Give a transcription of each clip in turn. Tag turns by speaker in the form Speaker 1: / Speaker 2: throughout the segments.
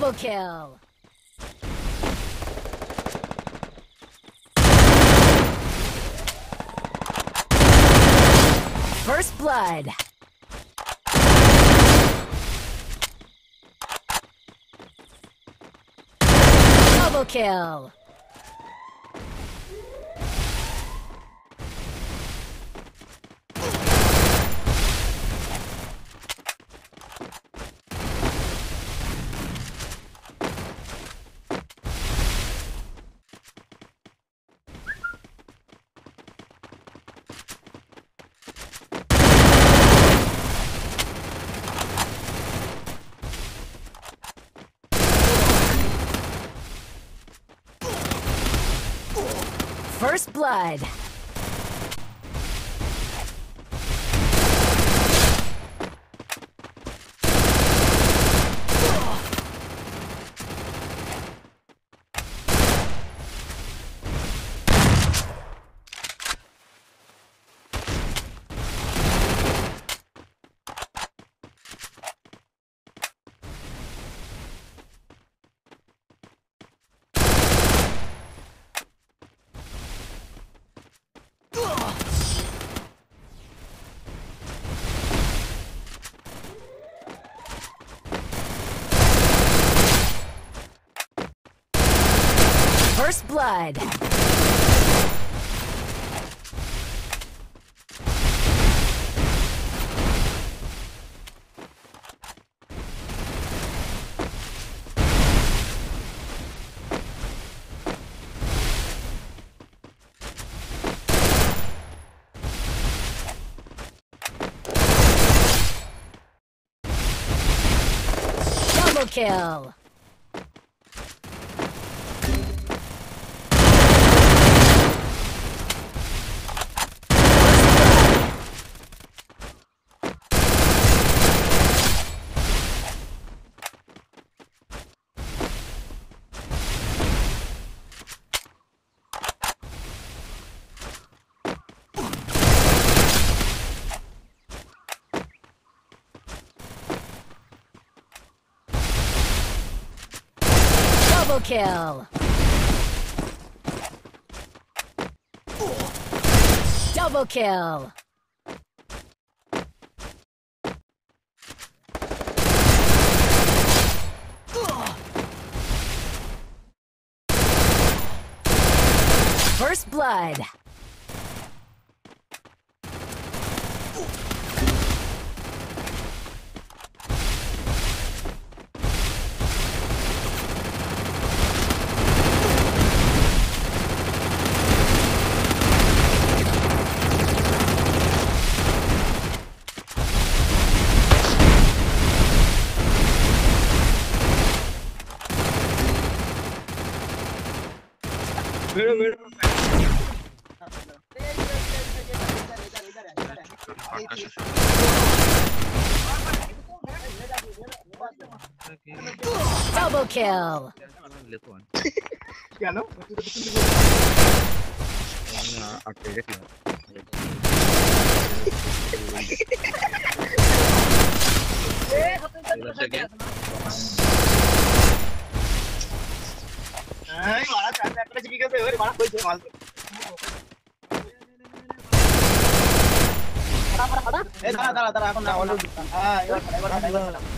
Speaker 1: Double kill. First blood. Double kill. First blood. First blood. Double kill. Double kill. Double kill. First blood. Double kill.
Speaker 2: दाड़ा दाड़ा दाड़ा अपन ना already हाँ ये बड़ा बड़ा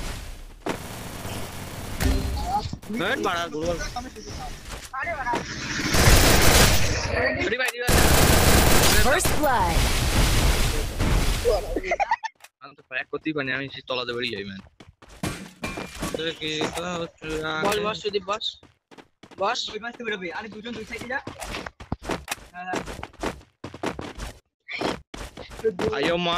Speaker 3: হেট বাড়া গুলো রিভাই রিভাই
Speaker 1: First blood.
Speaker 3: আমি তো প্যাক করতেই পারিনি আমি সেই তলাতে বেরিয়ে যাই ম্যান
Speaker 4: বস বস সুদীপ বস বস
Speaker 2: ওই মাসে বেরোবে আরে দুজন দুই সাইডে যা হ্যাঁ,
Speaker 3: আয়ো মা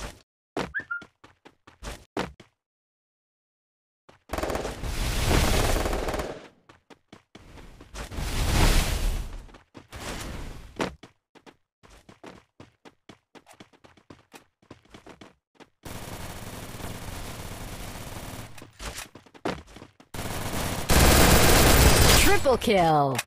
Speaker 1: Triple kill.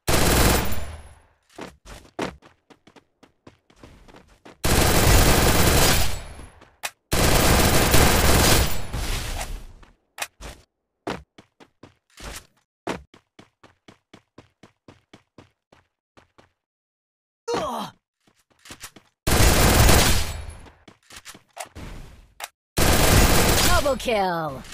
Speaker 1: Double kill.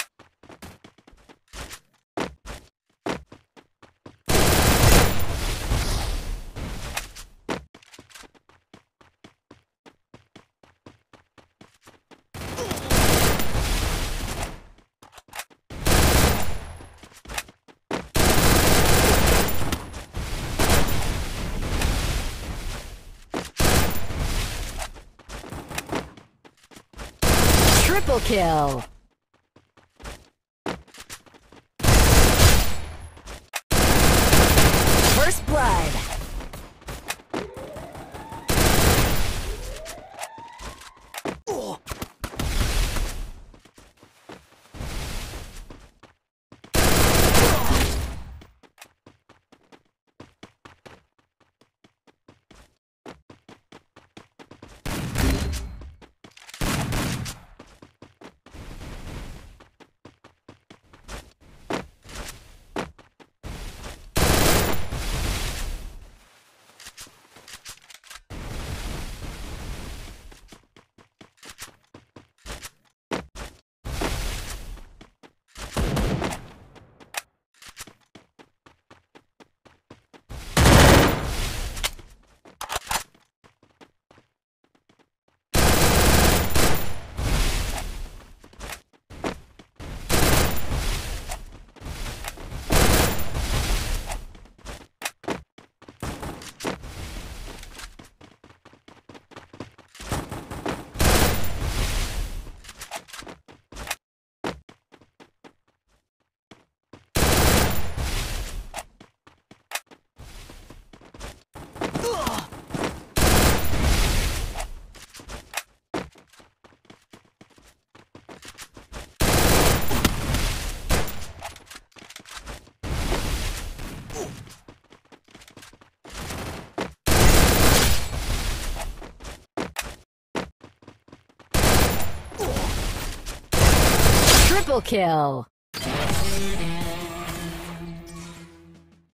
Speaker 1: Triple kill. Triple kill.